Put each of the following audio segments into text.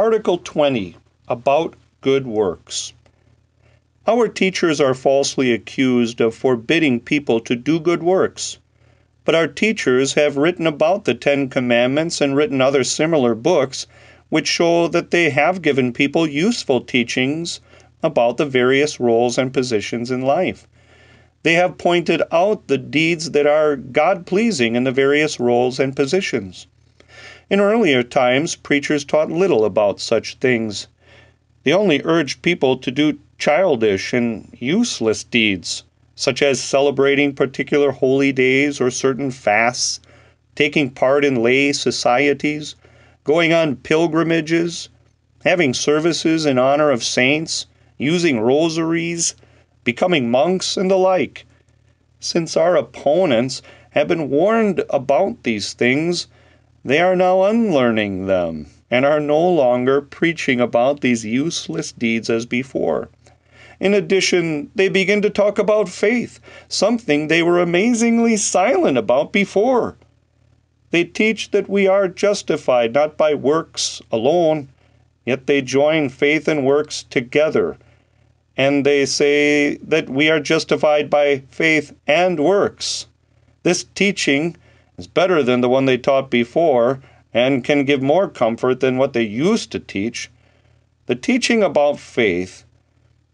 Article 20 About Good Works. Our teachers are falsely accused of forbidding people to do good works. But our teachers have written about the Ten Commandments and written other similar books which show that they have given people useful teachings about the various roles and positions in life. They have pointed out the deeds that are God pleasing in the various roles and positions. In earlier times, preachers taught little about such things. They only urged people to do childish and useless deeds, such as celebrating particular holy days or certain fasts, taking part in lay societies, going on pilgrimages, having services in honor of saints, using rosaries, becoming monks, and the like. Since our opponents have been warned about these things, they are now unlearning them and are no longer preaching about these useless deeds as before. In addition, they begin to talk about faith, something they were amazingly silent about before. They teach that we are justified not by works alone, yet they join faith and works together. And they say that we are justified by faith and works. This teaching is better than the one they taught before and can give more comfort than what they used to teach. The teaching about faith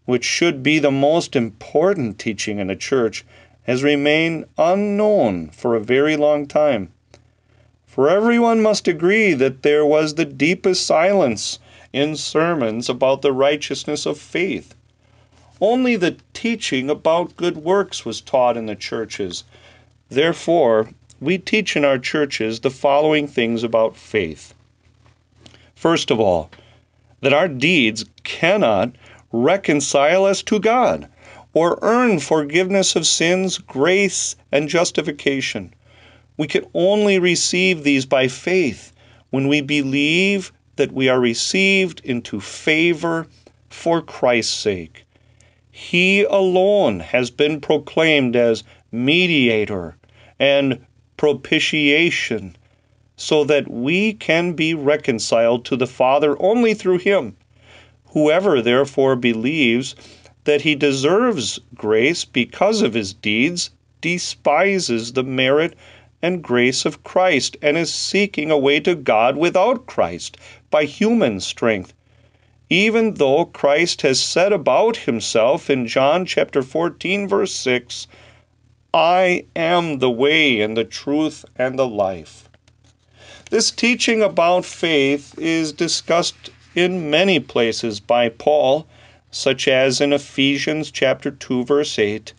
which should be the most important teaching in a church, has remained unknown for a very long time. For everyone must agree that there was the deepest silence in sermons about the righteousness of faith. Only the teaching about good works was taught in the churches. Therefore, we teach in our churches the following things about faith. First of all, that our deeds cannot reconcile us to God, or earn forgiveness of sins, grace, and justification. We can only receive these by faith when we believe that we are received into favor for Christ's sake. He alone has been proclaimed as mediator and propitiation, so that we can be reconciled to the Father only through him. Whoever therefore believes that he deserves grace because of his deeds despises the merit and grace of Christ and is seeking a way to God without Christ by human strength. Even though Christ has said about himself in John chapter 14 verse 6, I am the way and the truth and the life. This teaching about faith is discussed in many places by Paul, such as in Ephesians chapter 2 verse 8,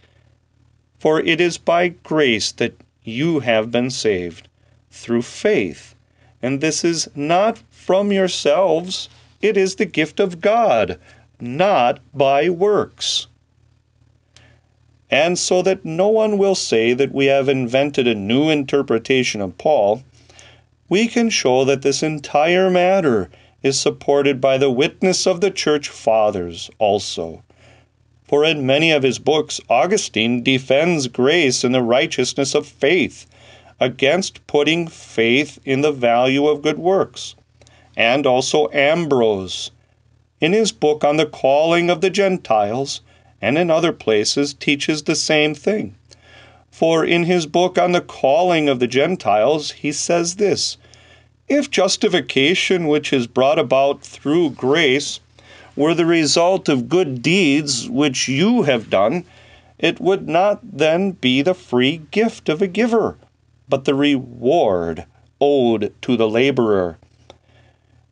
for it is by grace that you have been saved through faith, and this is not from yourselves, it is the gift of God, not by works. And so that no one will say that we have invented a new interpretation of Paul, we can show that this entire matter is supported by the witness of the church fathers also. For in many of his books, Augustine defends grace and the righteousness of faith against putting faith in the value of good works. And also Ambrose, in his book on the calling of the Gentiles, and in other places, teaches the same thing. For in his book on the calling of the Gentiles, he says this if justification which is brought about through grace were the result of good deeds which you have done, it would not then be the free gift of a giver, but the reward owed to the laborer.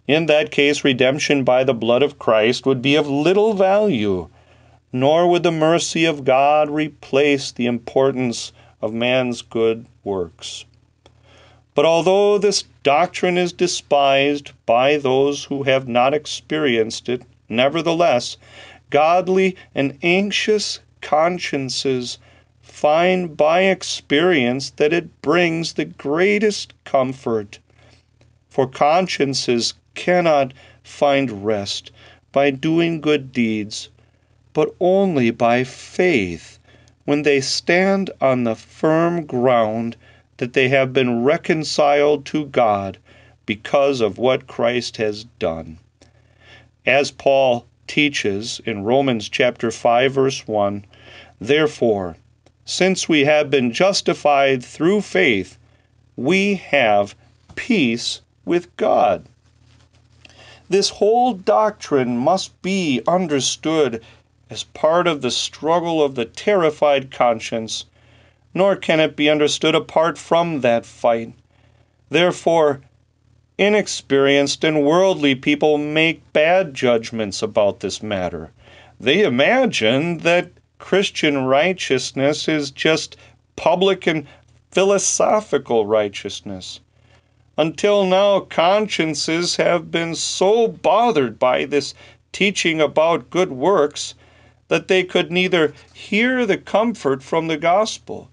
In that case, redemption by the blood of Christ would be of little value, nor would the mercy of God replace the importance of man's good works. But although this doctrine is despised by those who have not experienced it, nevertheless, godly and anxious consciences find by experience that it brings the greatest comfort. For consciences cannot find rest by doing good deeds, but only by faith when they stand on the firm ground that they have been reconciled to God because of what Christ has done. as Paul teaches in Romans chapter 5 verse 1, therefore, since we have been justified through faith, we have peace with God. This whole doctrine must be understood as part of the struggle of the terrified conscience, nor can it be understood apart from that fight. Therefore, inexperienced and worldly people make bad judgments about this matter. They imagine that Christian righteousness is just public and philosophical righteousness. Until now, consciences have been so bothered by this teaching about good works that they could neither hear the comfort from the gospel.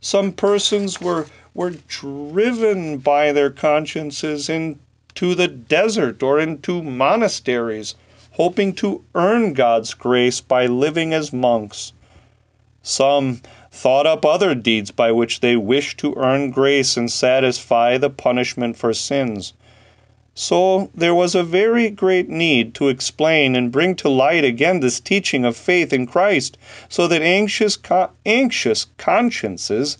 Some persons were, were driven by their consciences into the desert or into monasteries, hoping to earn God's grace by living as monks. Some thought up other deeds by which they wished to earn grace and satisfy the punishment for sins. So there was a very great need to explain and bring to light again this teaching of faith in Christ, so that anxious, anxious consciences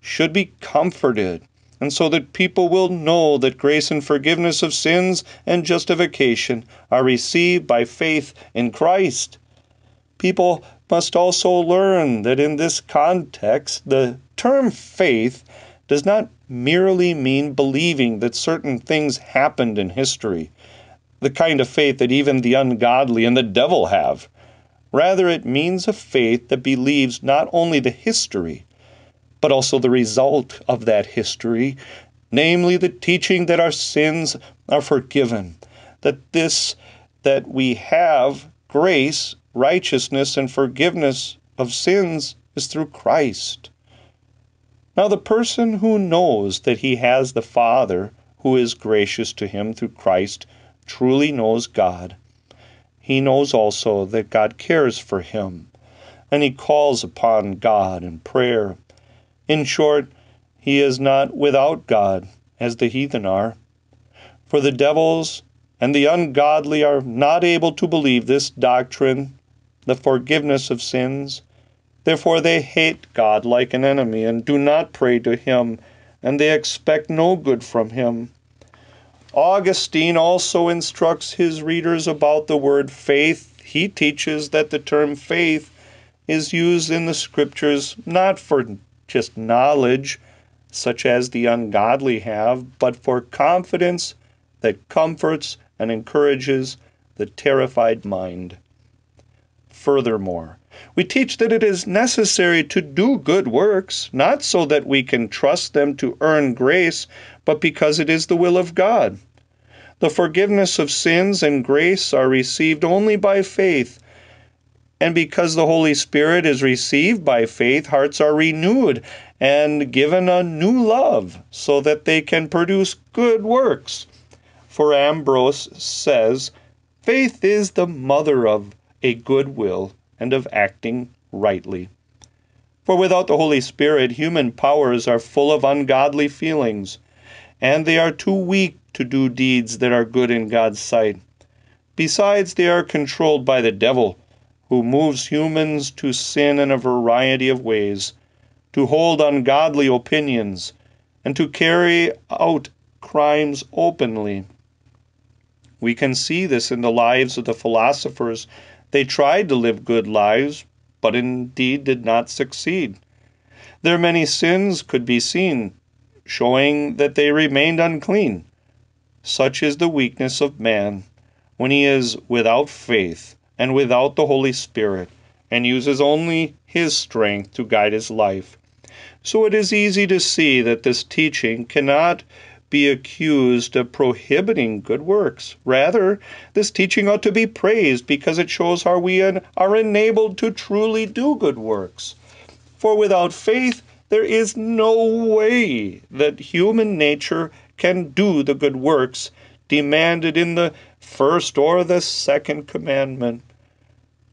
should be comforted, and so that people will know that grace and forgiveness of sins and justification are received by faith in Christ. People must also learn that in this context, the term faith does not merely mean believing that certain things happened in history, the kind of faith that even the ungodly and the devil have. Rather, it means a faith that believes not only the history, but also the result of that history, namely the teaching that our sins are forgiven, that this that we have grace, righteousness, and forgiveness of sins is through Christ. Now, the person who knows that he has the Father who is gracious to him through Christ truly knows God. He knows also that God cares for him, and he calls upon God in prayer. In short, he is not without God, as the heathen are. For the devils and the ungodly are not able to believe this doctrine, the forgiveness of sins, Therefore they hate God like an enemy and do not pray to him, and they expect no good from him. Augustine also instructs his readers about the word faith. He teaches that the term faith is used in the scriptures not for just knowledge, such as the ungodly have, but for confidence that comforts and encourages the terrified mind. Furthermore, we teach that it is necessary to do good works, not so that we can trust them to earn grace, but because it is the will of God. The forgiveness of sins and grace are received only by faith. And because the Holy Spirit is received by faith, hearts are renewed and given a new love so that they can produce good works. For Ambrose says, Faith is the mother of a good will and of acting rightly. For without the Holy Spirit, human powers are full of ungodly feelings, and they are too weak to do deeds that are good in God's sight. Besides, they are controlled by the devil, who moves humans to sin in a variety of ways, to hold ungodly opinions, and to carry out crimes openly. We can see this in the lives of the philosophers they tried to live good lives, but indeed did not succeed. Their many sins could be seen, showing that they remained unclean. Such is the weakness of man when he is without faith and without the Holy Spirit, and uses only his strength to guide his life. So it is easy to see that this teaching cannot be accused of prohibiting good works. Rather, this teaching ought to be praised because it shows how we are enabled to truly do good works. For without faith, there is no way that human nature can do the good works demanded in the first or the second commandment.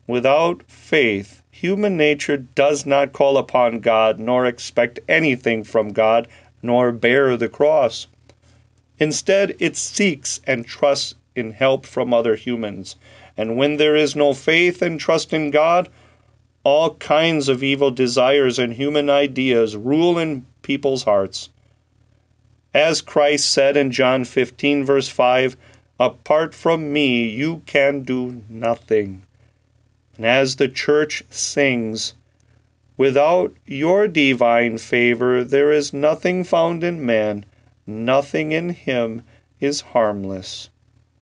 Without faith, human nature does not call upon God, nor expect anything from God, nor bear the cross. Instead, it seeks and trusts in help from other humans. And when there is no faith and trust in God, all kinds of evil desires and human ideas rule in people's hearts. As Christ said in John 15, verse 5, Apart from me, you can do nothing. And as the church sings, Without your divine favor, there is nothing found in man, nothing in him is harmless.